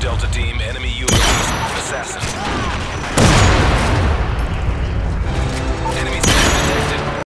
Delta Team, and